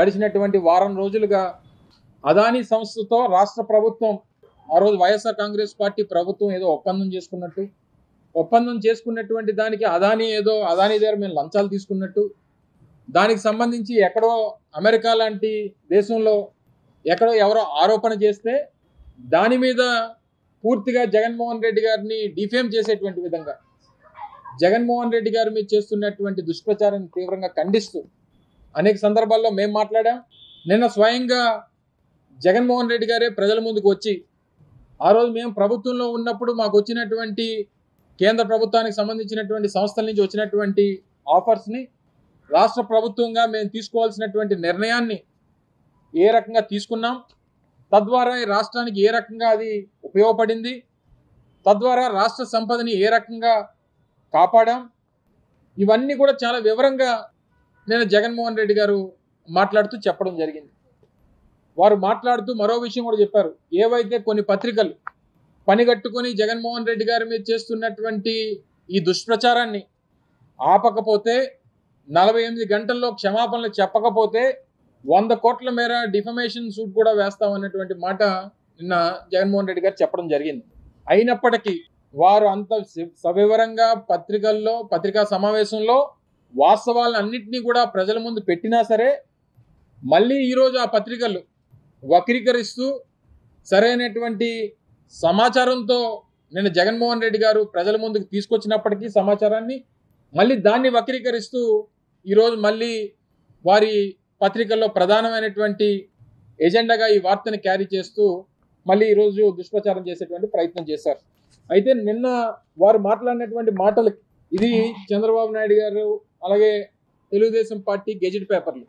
గడిచినటువంటి వారం రోజులుగా అదానీ సంస్థతో రాష్ట్ర ప్రభుత్వం ఆ రోజు వైఎస్ఆర్ కాంగ్రెస్ పార్టీ ప్రభుత్వం ఏదో ఒప్పందం చేసుకున్నట్టు ఒప్పందం చేసుకున్నటువంటి దానికి అదానీ ఏదో అదానీ దగ్గర మేము లంచాలు తీసుకున్నట్టు దానికి సంబంధించి ఎక్కడో అమెరికా లాంటి దేశంలో ఎక్కడో ఎవరో ఆరోపణ చేస్తే దాని మీద పూర్తిగా జగన్మోహన్ రెడ్డి గారిని డిఫేమ్ చేసేటువంటి విధంగా జగన్మోహన్ రెడ్డి గారి మీద చేస్తున్నటువంటి దుష్ప్రచారాన్ని తీవ్రంగా ఖండిస్తూ అనేక సందర్భాల్లో మేము మాట్లాడాం. నిన్న స్వయంగా జగన్మోహన్ రెడ్డి గారే ప్రజల ముందుకు వచ్చి ఆ రోజు మేము ప్రభుత్వంలో ఉన్నప్పుడు మాకు వచ్చినటువంటి కేంద్ర ప్రభుత్వానికి సంబంధించినటువంటి సంస్థల నుంచి వచ్చినటువంటి ఆఫర్స్ని రాష్ట్ర ప్రభుత్వంగా మేము తీసుకోవాల్సినటువంటి నిర్ణయాన్ని ఏ రకంగా తీసుకున్నాం తద్వారా రాష్ట్రానికి ఏ రకంగా అది ఉపయోగపడింది తద్వారా రాష్ట్ర సంపదని ఏ రకంగా కాపాడాం ఇవన్నీ కూడా చాలా వివరంగా నేను జగన్మోహన్ రెడ్డి గారు మాట్లాడుతూ చెప్పడం జరిగింది. వారు మాట్లాడుతూ మరో విషయం కూడా చెప్పారు. ఏవైతే కొన్ని పత్రికలు పనిగట్టుకొని జగన్మోహన్ రెడ్డి గారి మీద చేస్తున్నటువంటి ఈ దుష్ప్రచారాన్ని ఆపకపోతే నలభై ఎనిమిది గంటల్లో క్షమాపణలు చెప్పకపోతే వంద కోట్ల మేర డిఫమేషన్ సూట్ కూడా వేస్తామన్నటువంటి మాట నిన్న జగన్మోహన్ రెడ్డి గారు చెప్పడం జరిగింది. అయినప్పటికీ వారు అంత సవివరంగా పత్రికల్లో పత్రికా సమావేశంలో వాస్తవాలన్నింటినీ కూడా ప్రజల ముందు పెట్టినా సరే మళ్ళీ ఈరోజు ఆ పత్రికలు వక్రీకరిస్తూ సరైనటువంటి సమాచారంతో నిన్న జగన్మోహన్ రెడ్డి గారు ప్రజల ముందుకు తీసుకొచ్చినప్పటికీ సమాచారాన్ని మళ్ళీ దాన్ని వక్రీకరిస్తూ ఈరోజు మళ్ళీ వారి పత్రికల్లో ప్రధానమైనటువంటి ఎజెండాగా ఈ వార్తను క్యారీ చేస్తూ మళ్ళీ ఈరోజు దుష్ప్రచారం చేసేటువంటి ప్రయత్నం చేశారు. అయితే నిన్న వారు మాట్లాడినటువంటి మాటలు ఇది చంద్రబాబు నాయుడు గారు అలాగే తెలుగుదేశం పార్టీ గెజెట్ పేపర్లు.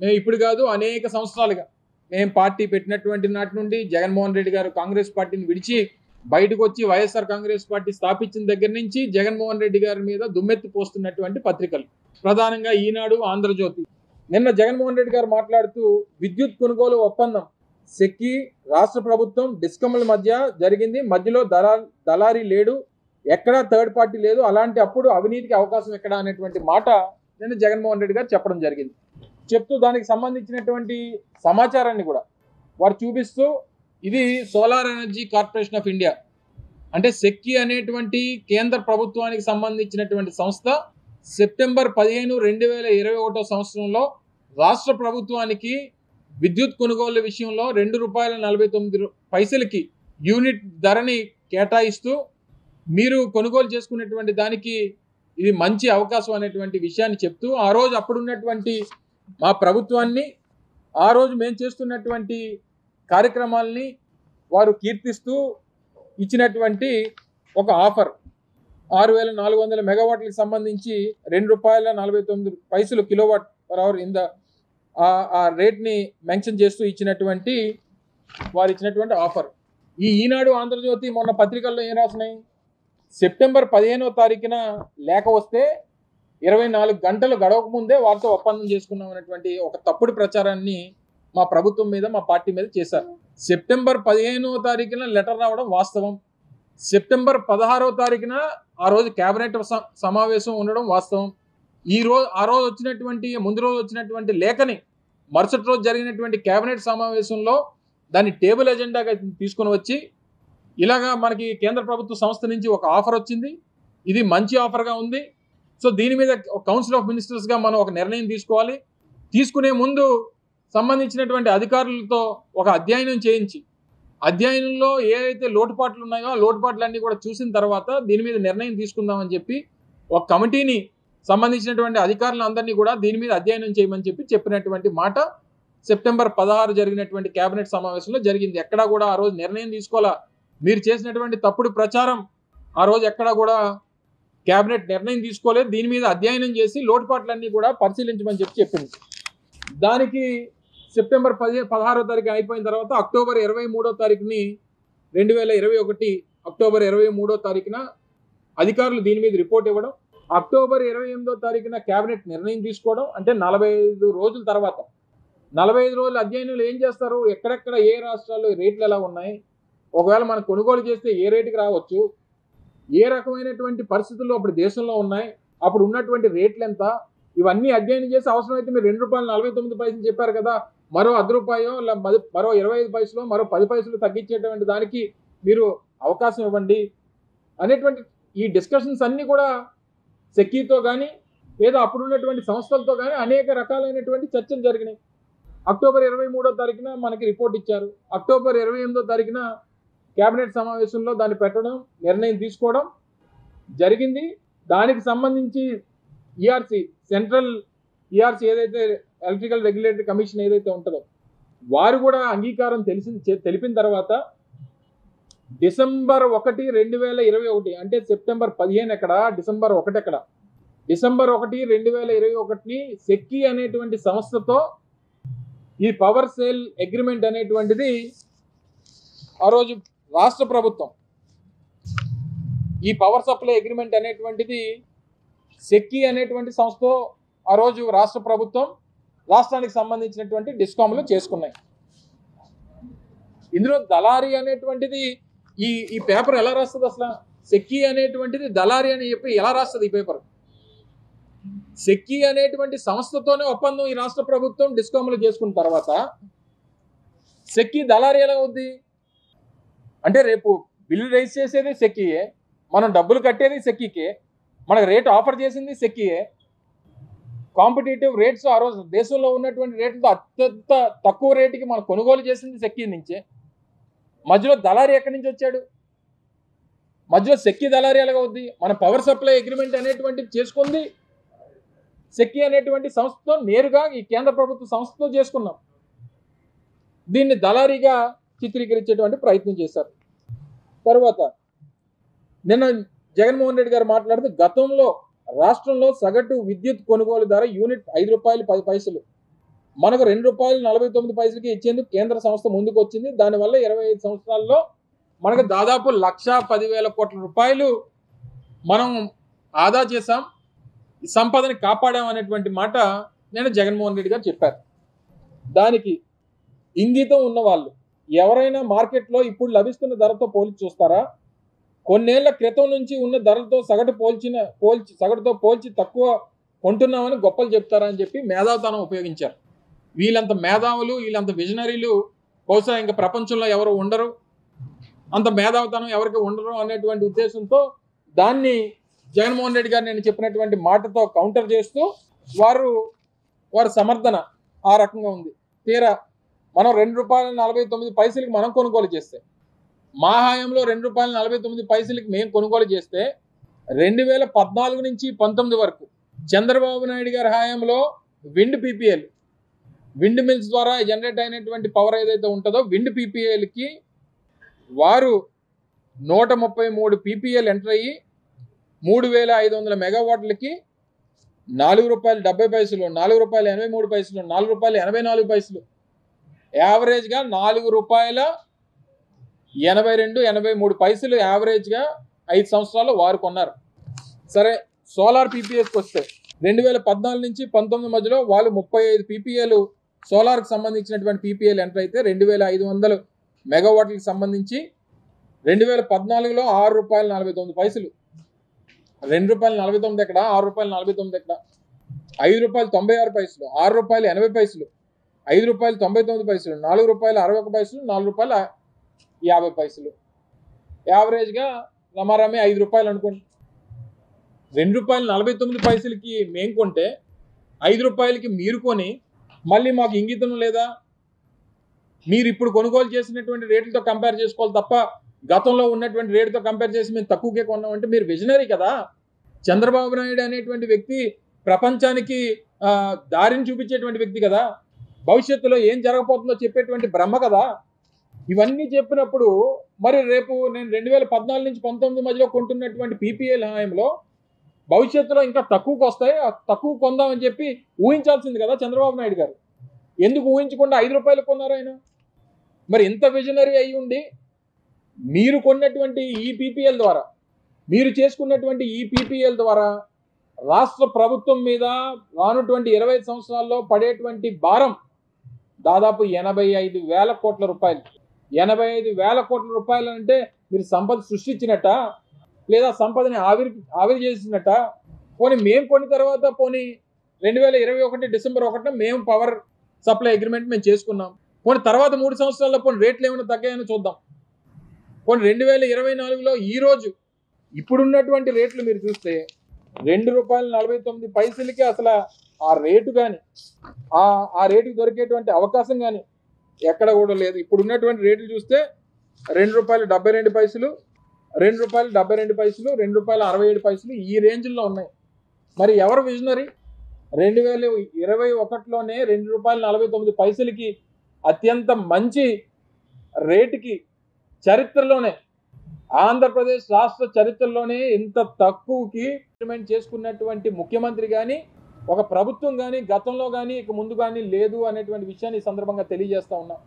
మేము ఇప్పుడు కాదు అనేక సంవత్సరాలుగా మేము పార్టీ పెట్టినటువంటి నాటి నుండి జగన్మోహన్ రెడ్డి గారు కాంగ్రెస్ పార్టీని విడిచి బయటకు వచ్చి వైఎస్ఆర్ కాంగ్రెస్ పార్టీ స్థాపించిన దగ్గర నుంచి జగన్మోహన్ రెడ్డి గారి మీద దుమ్మెత్తి పోస్తున్నటువంటి పత్రికలు. ప్రధానంగా ఈనాడు ఆంధ్రజ్యోతి. నిన్న జగన్మోహన్ రెడ్డి గారు మాట్లాడుతూ విద్యుత్ కొనుగోలు ఒప్పందం. సెక్కి రాష్ట్ర ప్రభుత్వం డిస్కమ్ల మధ్య జరిగింది. మధ్యలో దళా దళారీ లేడు. ఎక్కడా థర్డ్ పార్టీ లేదు. అలాంటి అప్పుడు అవినీతికి అవకాశం ఎక్కడా అనేటువంటి మాట నేను జగన్మోహన్ రెడ్డి గారు చెప్పడం జరిగింది. చెప్తూ దానికి సంబంధించినటువంటి సమాచారాన్ని కూడా వారు చూపిస్తూ ఇది solar energy corporation of India. అంటే సెక్కి అనేటువంటి కేంద్ర ప్రభుత్వానికి సంబంధించినటువంటి సంస్థ సెప్టెంబర్ పదిహేను రెండు వేల ఇరవై ఒకటో సంవత్సరంలో రాష్ట్ర ప్రభుత్వానికి విద్యుత్ కొనుగోలు విషయంలో రెండు రూపాయల నలభై తొమ్మిది పైసలకి యూనిట్ ధరని కేటాయిస్తూ మీరు కొనుగోలు చేసుకునేటువంటి దానికి ఇది మంచి అవకాశం అనేటువంటి విషయాన్ని చెప్తూ ఆ రోజు అప్పుడున్నటువంటి మా ప్రభుత్వాన్ని ఆ రోజు మేము చేస్తున్నటువంటి కార్యక్రమాల్ని వారు కీర్తిస్తూ ఇచ్చినటువంటి ఒక ఆఫర్. ఆరు వేల నాలుగు వందల మెగావాట్లకు సంబంధించి రెండు రూపాయల నలభై తొమ్మిది పైసలు kilowatt per hour in the ఆ రేట్ని మెన్షన్ చేస్తూ ఇచ్చినటువంటి వారు ఇచ్చినటువంటి ఆఫర్. ఈ ఈనాడు ఆంధ్రజ్యోతి మొన్న పత్రికల్లో ఏం రాసినాయి? సెప్టెంబర్ పదిహేనవ తారీఖున లేఖ వస్తే ఇరవై నాలుగు గంటలు గడవక ముందే వారితో ఒప్పందం చేసుకున్నాం అనేటువంటి ఒక తప్పుడు ప్రచారాన్ని మా ప్రభుత్వం మీద మా పార్టీ మీద చేశారు. సెప్టెంబర్ పదిహేనవ తారీఖున లెటర్ రావడం వాస్తవం. సెప్టెంబర్ పదహారవ తారీఖున ఆ రోజు కేబినెట్ స- సమావేశం ఉండడం వాస్తవం. ఈ రోజు ఆ రోజు వచ్చినటువంటి ముందు రోజు వచ్చినటువంటి లేఖని మరుసటి రోజు జరిగినటువంటి కేబినెట్ సమావేశంలో దాన్ని టేబుల్ ఎజెండాగా తీసుకొని వచ్చి ఇలాగా మనకి కేంద్ర ప్రభుత్వ సంస్థ నుంచి ఒక ఆఫర్ వచ్చింది. ఇది మంచి ఆఫర్గా ఉంది. సో దీని మీద కౌన్సిల్ ఆఫ్ మినిస్టర్స్గా మనం ఒక నిర్ణయం తీసుకోవాలి. తీసుకునే ముందు సంబంధించినటువంటి అధికారులతో ఒక అధ్యయనం చేయించి అధ్యయనంలో ఏవైతే లోటుపాట్లు ఉన్నాయో ఆ లోటుపాట్లన్నీ కూడా చూసిన తర్వాత దీని మీద నిర్ణయం తీసుకుందామని చెప్పి ఒక కమిటీని సంబంధించినటువంటి అధికారులందరినీ కూడా దీని మీద అధ్యయనం చేయమని చెప్పి చెప్పినటువంటి మాట సెప్టెంబర్ పదహారు జరిగినటువంటి కేబినెట్ సమావేశంలో జరిగింది. ఎక్కడా కూడా ఆ రోజు నిర్ణయం తీసుకోవాలా? మీరు చేసినటువంటి తప్పుడు ప్రచారం ఆ రోజు ఎక్కడా కూడా కేబినెట్ నిర్ణయం తీసుకోలేదు. దీని మీద అధ్యయనం చేసి లోటుపాట్లన్నీ కూడా పరిశీలించమని చెప్పి చెప్పింది. దానికి సెప్టెంబర్ పది పదహారో తారీఖు అయిపోయిన తర్వాత అక్టోబర్ ఇరవై మూడో తారీఖుని రెండు వేల ఇరవై ఒకటి అక్టోబర్ ఇరవై మూడో తారీఖున అధికారులు దీని మీద రిపోర్ట్ ఇవ్వడం అక్టోబర్ ఇరవై ఎనిమిదో తారీఖున కేబినెట్ నిర్ణయం తీసుకోవడం అంటే నలభై ఐదు రోజుల తర్వాత. నలభై ఐదు రోజుల అధ్యయనంలో ఏం చేస్తారు? ఎక్కడెక్కడ ఏ రాష్ట్రాల్లో రేట్లు ఎలా ఉన్నాయి? ఒకవేళ మనం కొనుగోలు చేస్తే ఏ రేటుకి రావచ్చు? ఏ రకమైనటువంటి పరిస్థితుల్లో అప్పుడు దేశంలో ఉన్నాయి? అప్పుడు ఉన్నటువంటి రేట్లు ఎంత? ఇవన్నీ అధ్యయనం చేసి అవసరమైతే మీరు రెండు రూపాయలు నలభై తొమ్మిది పైసలు చెప్పారు కదా. మరో అర్ధ రూపాయో మరో ఇరవై ఐదు పైసలు మరో పది పైసలు తగ్గించేటువంటి దానికి మీరు అవకాశం ఇవ్వండి. అనేటువంటి ఈ డిస్కషన్స్ అన్నీ కూడా సెక్కీతో కానీ లేదా అప్పుడున్నటువంటి సంస్థలతో కానీ అనేక రకాలైనటువంటి చర్చలు జరిగినాయి. అక్టోబర్ ఇరవై మూడో తారీఖున మనకి రిపోర్ట్ ఇచ్చారు. అక్టోబర్ ఇరవై ఎనిమిదో తారీఖున కేబినెట్ సమావేశంలో దాన్ని పెట్టడం నిర్ణయం తీసుకోవడం జరిగింది. దానికి సంబంధించి ఈఆర్సి సెంట్రల్ ఈఆర్సి ఏదైతే ఎలక్ట్రికల్ రెగ్యులేటరీ కమిషన్ ఏదైతే ఉంటుందో వారు కూడా అంగీకారం తెలిసి తెలిపిన తర్వాత డిసెంబర్ ఒకటి రెండు వేల ఇరవై ఒకటి అంటే సెప్టెంబర్ పదిహేను ఎక్కడ డిసెంబర్ ఒకటి ఎక్కడ డిసెంబర్ ఒకటి రెండు వేల ఇరవై ఒకటిని సెక్కి అనేటువంటి సంస్థతో ఈ పవర్ సేల్ అగ్రిమెంట్ అనేటువంటిది ఆ రోజు రాష్ట్ర ప్రభుత్వం. ఈ పవర్ సప్లై అగ్రిమెంట్ అనేటువంటిది సెక్కి అనేటువంటి సంస్థతో ఆ రోజు రాష్ట్ర ప్రభుత్వం రాష్ట్రానికి సంబంధించినటువంటి డిస్కామ్లు చేసుకున్నాయి. ఇందులో దళారి అనేటువంటిది ఈ ఈ పేపర్ ఎలా రాస్తుంది అసలు? సెక్కి అనేటువంటిది దళారి అని చెప్పి ఎలా రాస్తుంది ఈ పేపర్ సెక్కి అనేటువంటి సంస్థతోనే ఒప్పందం ఈ రాష్ట్ర ప్రభుత్వం డిస్కామ్లు చేసుకున్న తర్వాత సెక్కి దళారి ఎలా అవుద్ది? అంటే రేపు బిల్లు రైజ్ చేసేది సెక్కియే మనం డబ్బులు కట్టేది సెక్కికే మనకు రేట్ ఆఫర్ చేసింది సెక్కియే కాంపిటేటివ్ రేట్స్ ఆ రోజు దేశంలో ఉన్నటువంటి రేట్లతో అత్యంత తక్కువ రేటుకి మనం కొనుగోలు చేసింది సెక్కి నుంచే. మధ్యలో దళారి ఎక్కడి నుంచి వచ్చాడు? మధ్యలో సెక్కి దళారి ఎలాగ అవుద్ది? మన పవర్ సప్లై అగ్రిమెంట్ అనేటువంటిది చేసుకుంది సెక్కి అనేటువంటి సంస్థతో నేరుగా ఈ కేంద్ర ప్రభుత్వ సంస్థతో చేసుకున్నాం. దీన్ని దళారీగా చిత్రీకరించేటువంటి ప్రయత్నం చేశారు. తర్వాత నిన్న జగన్మోహన్ రెడ్డి గారు మాట్లాడుతూ గతంలో రాష్ట్రంలో సగటు విద్యుత్ కొనుగోలు ధర యూనిట్ ఐదు రూపాయలు పది పైసలు. మనకు రెండు రూపాయలు నలభై తొమ్మిది పైసలకి ఇచ్చేందుకు కేంద్ర సంస్థ ముందుకు వచ్చింది దానివల్ల ఇరవై ఐదు సంవత్సరాల్లో మనకు దాదాపు లక్ష పదివేల కోట్ల రూపాయలు మనం ఆదా చేశాం. సంపదని కాపాడాం అనేటువంటి మాట నేను జగన్మోహన్ రెడ్డి గారు చెప్పారు. దానికి ఇంగితం ఉన్నవాళ్ళు ఎవరైనా మార్కెట్లో ఇప్పుడు లభిస్తున్న ధరతో పోల్చి చూస్తారా? కొన్నేళ్ళ క్రితం నుంచి ఉన్న ధరలతో సగటు పోల్చిన పోల్చి సగటుతో పోల్చి తక్కువ కొంటున్నామని గొప్పలు చెప్తారా అని చెప్పి మేధావుతనం ఉపయోగించారు. వీళ్ళంత మేధావులు వీళ్ళంత విజనరీలు బహుశా ఇంకా ప్రపంచంలో ఎవరు ఉండరు. అంత మేధావుతనం ఎవరికి ఉండరు అనేటువంటి ఉద్దేశంతో దాన్ని జగన్మోహన్ రెడ్డి గారు నేను చెప్పినటువంటి మాటతో కౌంటర్ చేస్తూ వారు వారి సమర్థన ఆ రకంగా ఉంది. తీరా మనం రెండు రూపాయల నలభై తొమ్మిది పైసలకి మనం కొనుగోలు చేస్తే మా హాయంలో రెండు రూపాయల నలభై తొమ్మిది పైసలకి మేము కొనుగోలు చేస్తే రెండు వేల పద్నాలుగు నుంచి పంతొమ్మిది వరకు చంద్రబాబు నాయుడు గారి హాయంలో విండ్ పీపీఎల్ విండ్ మిల్స్ ద్వారా జనరేట్ అయినటువంటి పవర్ ఏదైతే ఉంటుందో విండ్ పీపీఎల్కి వారు నూట ముప్పై మూడు పీపీఎల్ ఎంటర్ అయ్యి మూడు వేల ఐదు వందల మెగావాట్లకి నాలుగు రూపాయలు డెబ్బై పైసలు నాలుగు రూపాయలు ఎనభై మూడు పైసలు నాలుగు రూపాయలు ఎనభై నాలుగు పైసలు యావరేజ్గా నాలుగు రూపాయల ఎనభై రెండు ఎనభై మూడు పైసలు యావరేజ్గా ఐదు సంవత్సరాలు వారు కొన్నారు. సరే సోలార్ పీపీఎస్కి వస్తే రెండు వేల పద్నాలుగు నుంచి పంతొమ్మిది మధ్యలో వాళ్ళు ముప్పై ఐదు పీపీఏలు సోలార్కి సంబంధించినటువంటి పీపీఎల్ ఎంటర్ అయితే రెండు వేల ఐదు వందలు మెగావాట్లకు సంబంధించి రెండు వేల పద్నాలుగులో ఆరు రూపాయల నలభై తొమ్మిది పైసలు. రెండు రూపాయల నలభై తొమ్మిది ఎక్కడ? ఆరు రూపాయల నలభై తొమ్మిది ఎక్కడ? ఐదు రూపాయలు తొంభై ఆరు పైసలు ఆరు రూపాయలు ఎనభై పైసలు. ఐదు రూపాయలు తొంభై తొమ్మిది పైసలు నాలుగు రూపాయలు అరవై ఒక పైసలు నాలుగు రూపాయల యాభై పైసలు. యావరేజ్గా రమారమే ఐదు రూపాయలు అనుకోండి. రెండు రూపాయలు నలభై తొమ్మిది పైసలకి మేము కొంటే ఐదు రూపాయలకి మీరు కొని మళ్ళీ మాకు ఇంగితం లేదా? మీరు ఇప్పుడు కొనుగోలు చేసినటువంటి రేట్లతో కంపేర్ చేసుకోవాలి తప్ప గతంలో ఉన్నటువంటి రేటుతో కంపేర్ చేసి మేము తక్కువకే కొన్నామంటే మీరు విజనరీ కదా. చంద్రబాబు నాయుడు అనేటువంటి వ్యక్తి ప్రపంచానికి దారిని చూపించేటువంటి వ్యక్తి కదా. భవిష్యత్తులో ఏం జరగబోతుందో చెప్పేటువంటి బ్రహ్మ కదా. ఇవన్నీ చెప్పినప్పుడు మరి రేపు నేను రెండు వేల పద్నాలుగు నుంచి పంతొమ్మిది మధ్యలో కొంటున్నటువంటి పీపీఎల్ హాయంలో భవిష్యత్తులో ఇంకా తక్కువకు వస్తాయి తక్కువ కొందామని చెప్పి ఊహించాల్సింది కదా చంద్రబాబు నాయుడు గారు. ఎందుకు ఊహించకుండా ఐదు రూపాయలు కొన్నారు ఆయన? మరి ఇంత విజనరీ అయి ఉండి మీరు కొన్నటువంటి ఈ పీపీఎల్ ద్వారా మీరు చేసుకున్నటువంటి ఈ పీపీఎల్ ద్వారా రాష్ట్ర ప్రభుత్వం మీద రానుటువంటి ఇరవై సంవత్సరాల్లో పడేటువంటి భారం దాదాపు ఎనభై ఐదు వేల కోట్ల రూపాయలు. ఎనభై ఐదు వేల కోట్ల రూపాయలు అంటే మీరు సంపద సృష్టించినట్ట? లేదా సంపదని ఆవిరి ఆవిరి చేసినట్ట? పోనీ మేము కొని తర్వాత పోనీ రెండు వేల ఇరవై ఒకటి డిసెంబర్ ఒకటిన మేము పవర్ సప్లై అగ్రిమెంట్ మేము చేసుకున్నాం. పోనీ తర్వాత మూడు సంవత్సరాల్లో పోనీ రేట్లు ఏమైనా తగ్గాయని చూద్దాం. పోనీ రెండు వేల ఇరవై నాలుగులో ఈరోజు ఇప్పుడున్నటువంటి రేట్లు మీరు చూస్తే రెండు రూపాయల నలభై తొమ్మిది పైసలకి అసలు ఆ రేటు కానీ ఆ ఆ రేటుకి దొరికేటువంటి అవకాశం కానీ ఎక్కడ కూడా లేదు. ఇప్పుడు ఉన్నటువంటి రేట్లు చూస్తే రెండు రూపాయలు డెబ్బై రెండు పైసలు రెండు రూపాయలు డెబ్బై రెండు పైసలు రెండు రూపాయలు అరవై ఏడు పైసలు ఈ రేంజ్లో ఉన్నాయి. మరి ఎవరు విజనరీ? రెండు వేల ఇరవై ఒకటిలోనే రెండు రూపాయలు నలభై తొమ్మిది పైసలకి అత్యంత మంచి రేటుకి చరిత్రలోనే ఆంధ్రప్రదేశ్ రాష్ట్ర చరిత్రలోనే ఇంత తక్కువకి ఇంప్లిమెంట్ చేసుకున్నటువంటి ముఖ్యమంత్రి కానీ ఒక ప్రభుత్వం కానీ గతంలో కానీ ఇక ముందు కానీ లేదు అనేటువంటి విషయాన్ని ఈ సందర్భంగా తెలియజేస్తా ఉన్నాం.